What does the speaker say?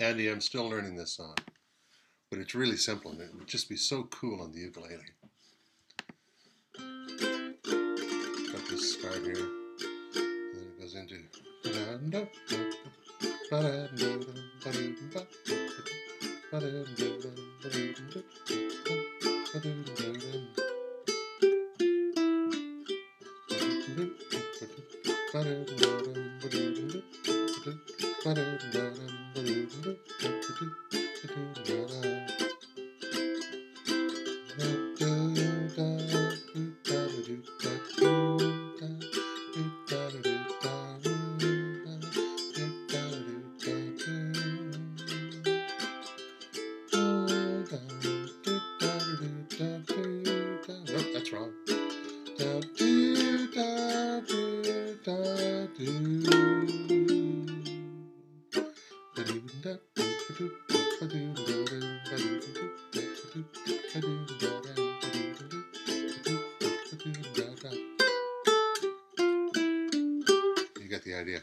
Andy, I'm still learning this song, but it's really simple and it would just be so cool on the ukulele. Got this start here, and then it goes into. That's wrong. You get the idea.